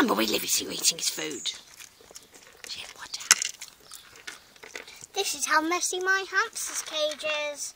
Come, will we leave you eating his food? This is how messy my hamster's cage is.